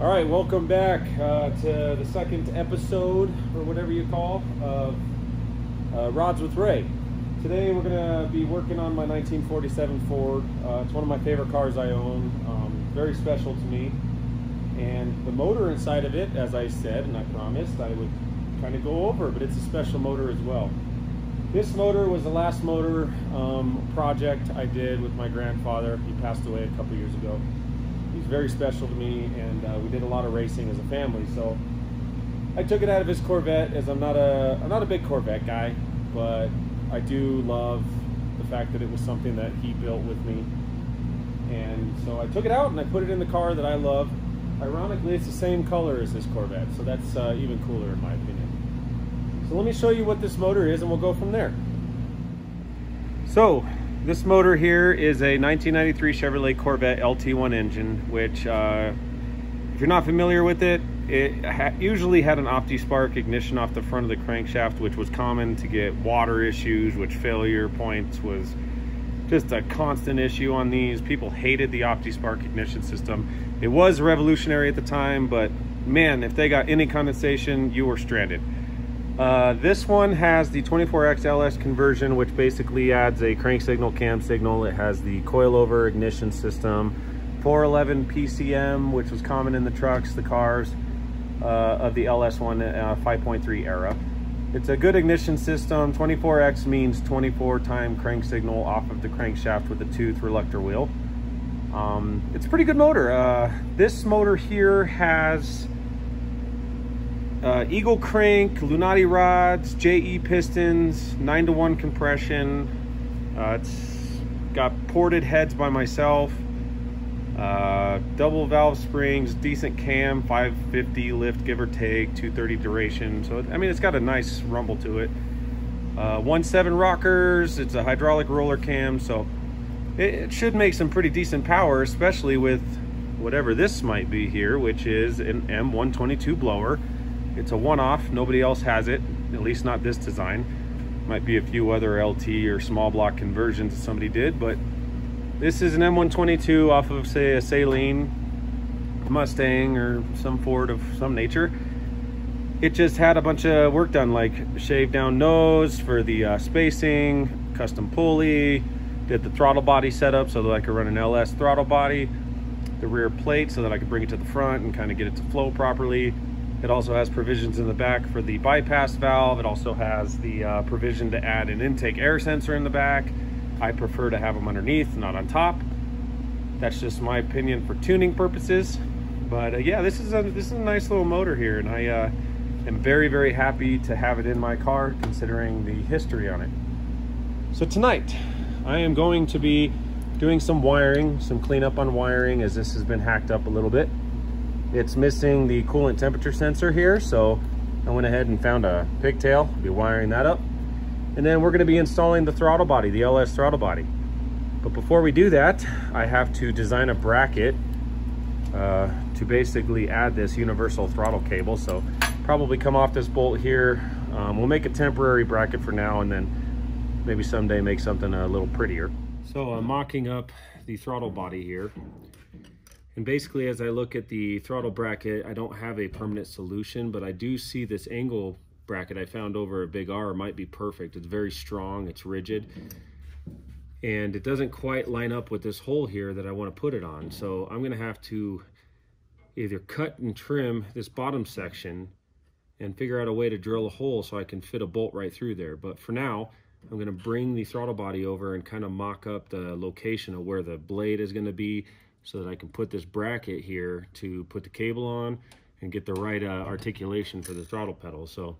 All right, welcome back uh, to the second episode, or whatever you call, of uh, Rods with Ray. Today we're going to be working on my 1947 Ford. Uh, it's one of my favorite cars I own, um, very special to me. And the motor inside of it, as I said and I promised, I would kind of go over, but it's a special motor as well. This motor was the last motor um, project I did with my grandfather. He passed away a couple years ago very special to me, and uh, we did a lot of racing as a family. So I took it out of his Corvette, as I'm not a I'm not a big Corvette guy, but I do love the fact that it was something that he built with me. And so I took it out and I put it in the car that I love. Ironically, it's the same color as this Corvette, so that's uh, even cooler in my opinion. So let me show you what this motor is and we'll go from there. So this motor here is a 1993 Chevrolet Corvette LT1 engine, which uh, if you're not familiar with it, it ha usually had an OptiSpark ignition off the front of the crankshaft, which was common to get water issues, which failure points was just a constant issue on these. People hated the OptiSpark ignition system. It was revolutionary at the time, but man, if they got any condensation, you were stranded. Uh, this one has the 24X LS conversion, which basically adds a crank signal, cam signal. It has the coilover ignition system, 411 PCM, which was common in the trucks, the cars uh, of the LS1 uh, 5.3 era. It's a good ignition system. 24X means 24 time crank signal off of the crankshaft with a tooth reluctor wheel. Um, it's a pretty good motor. Uh, this motor here has uh, Eagle crank, Lunati rods, JE pistons, 9 to 1 compression. Uh, it's got ported heads by myself. Uh, double valve springs, decent cam, 550 lift give or take, 230 duration. So, I mean, it's got a nice rumble to it. Uh, 1.7 rockers, it's a hydraulic roller cam, so it, it should make some pretty decent power, especially with whatever this might be here, which is an M122 blower. It's a one-off, nobody else has it, at least not this design. Might be a few other LT or small block conversions that somebody did, but this is an M122 off of say a Saleen Mustang or some Ford of some nature. It just had a bunch of work done like shaved down nose for the uh, spacing, custom pulley, did the throttle body setup so that I could run an LS throttle body, the rear plate so that I could bring it to the front and kind of get it to flow properly. It also has provisions in the back for the bypass valve. It also has the uh, provision to add an intake air sensor in the back. I prefer to have them underneath, not on top. That's just my opinion for tuning purposes. But uh, yeah, this is a this is a nice little motor here, and I uh, am very very happy to have it in my car, considering the history on it. So tonight, I am going to be doing some wiring, some cleanup on wiring, as this has been hacked up a little bit. It's missing the coolant temperature sensor here, so I went ahead and found a pigtail. Be wiring that up. And then we're gonna be installing the throttle body, the LS throttle body. But before we do that, I have to design a bracket uh, to basically add this universal throttle cable. So probably come off this bolt here. Um, we'll make a temporary bracket for now and then maybe someday make something a little prettier. So I'm mocking up the throttle body here. And basically, as I look at the throttle bracket, I don't have a permanent solution, but I do see this angle bracket I found over a Big R might be perfect. It's very strong, it's rigid, and it doesn't quite line up with this hole here that I want to put it on. So I'm gonna have to either cut and trim this bottom section and figure out a way to drill a hole so I can fit a bolt right through there. But for now, I'm gonna bring the throttle body over and kind of mock up the location of where the blade is gonna be so that I can put this bracket here to put the cable on and get the right uh, articulation for the throttle pedal. So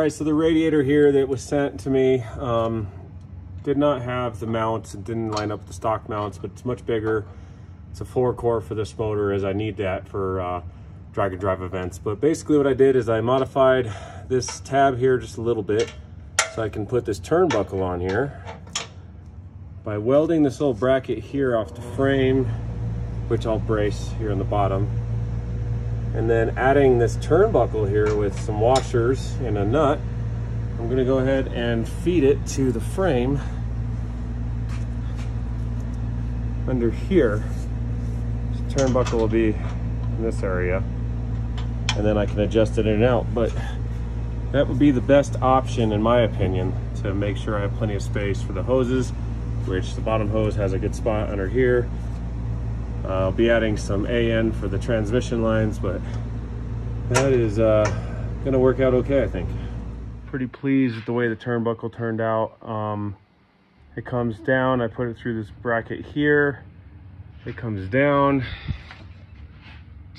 right, so the radiator here that was sent to me um, did not have the mounts and didn't line up with the stock mounts, but it's much bigger. It's a four core for this motor as I need that for uh, drag and drive events. But basically what I did is I modified this tab here just a little bit so I can put this turnbuckle on here by welding this little bracket here off the frame, which I'll brace here on the bottom and then adding this turnbuckle here with some washers and a nut, I'm gonna go ahead and feed it to the frame under here. This turnbuckle will be in this area and then I can adjust it in and out. But that would be the best option in my opinion to make sure I have plenty of space for the hoses, which the bottom hose has a good spot under here uh, I'll be adding some AN for the transmission lines, but that is uh, gonna work out okay, I think. Pretty pleased with the way the turnbuckle turned out. Um, it comes down, I put it through this bracket here. It comes down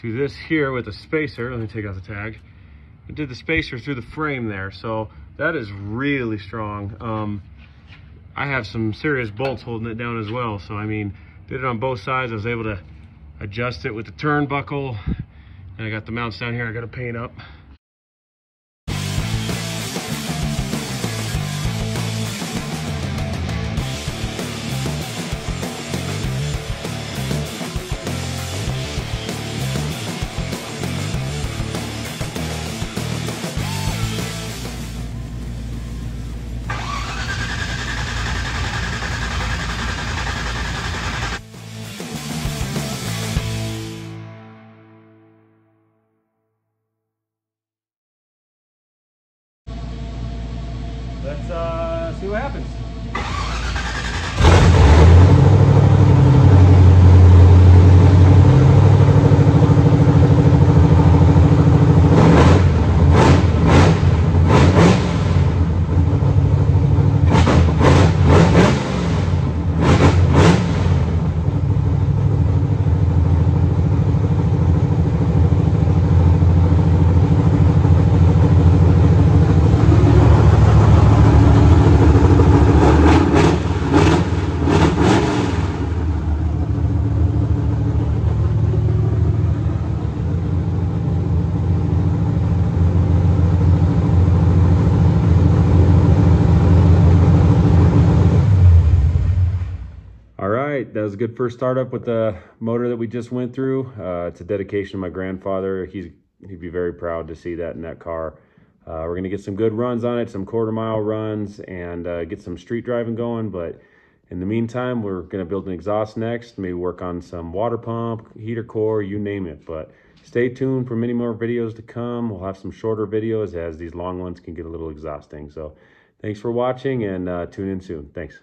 to this here with a spacer. Let me take out the tag. I did the spacer through the frame there, so that is really strong. Um, I have some serious bolts holding it down as well, so I mean, did it on both sides. I was able to adjust it with the turnbuckle. And I got the mounts down here I got to paint up. Uh, see what happens. right, that was a good first startup with the motor that we just went through. Uh, it's a dedication to my grandfather. He's He'd be very proud to see that in that car. Uh, we're gonna get some good runs on it, some quarter mile runs, and uh, get some street driving going. But in the meantime, we're gonna build an exhaust next, maybe work on some water pump, heater core, you name it. But stay tuned for many more videos to come. We'll have some shorter videos as these long ones can get a little exhausting. So thanks for watching and uh, tune in soon. Thanks.